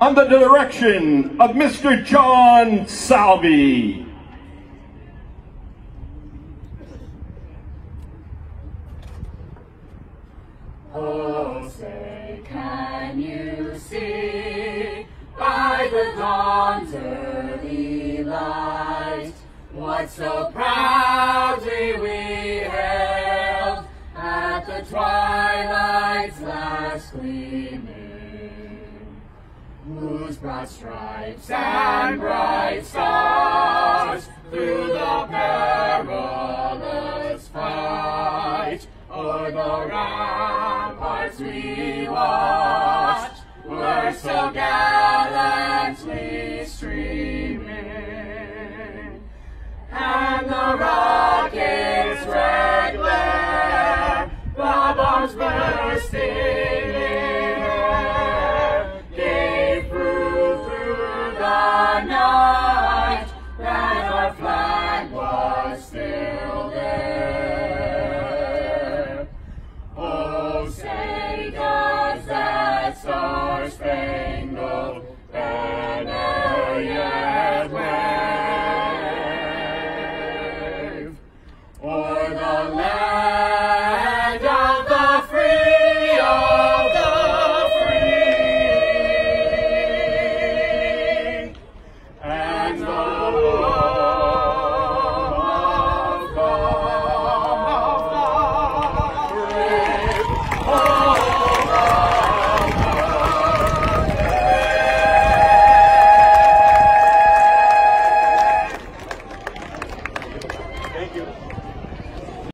under the direction of Mr. John Salvi. Oh, say, can you see by the dawn's early light what so proudly we hailed at the twilight's last gleaming? Whose broad stripes and bright stars through the perilous fight? O'er the ramparts we watched were so gallantly streaming, and the rocket's red glare, the bombs bursting Oh, you.